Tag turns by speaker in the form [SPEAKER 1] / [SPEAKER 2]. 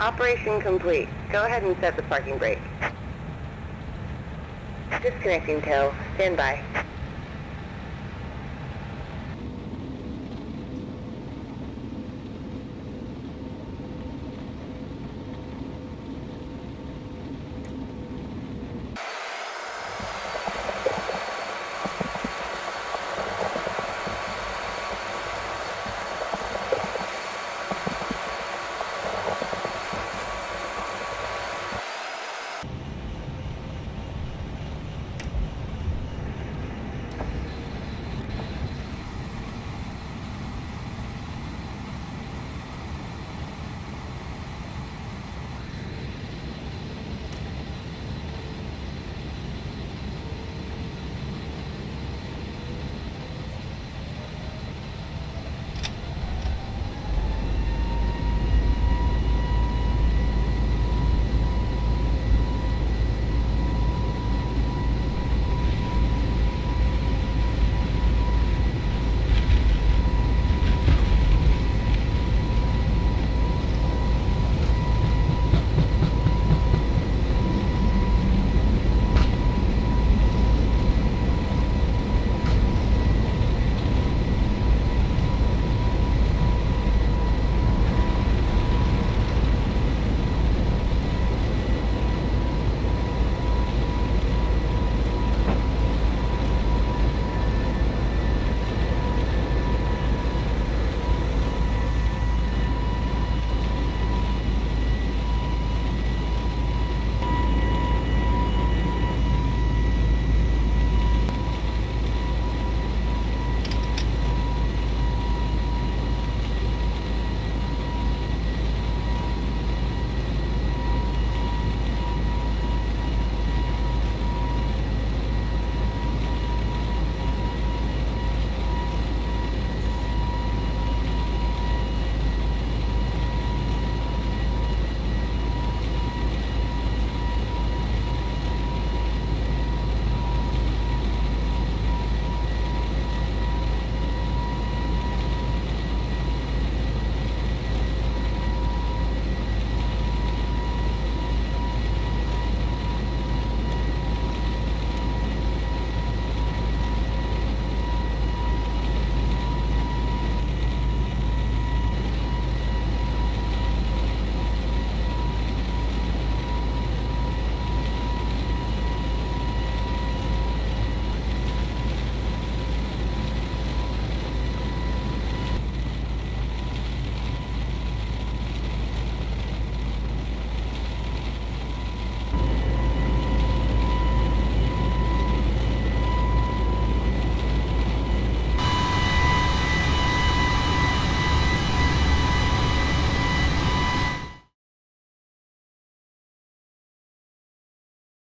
[SPEAKER 1] Operation complete. Go ahead and set the parking brake. Disconnecting tow. Stand by.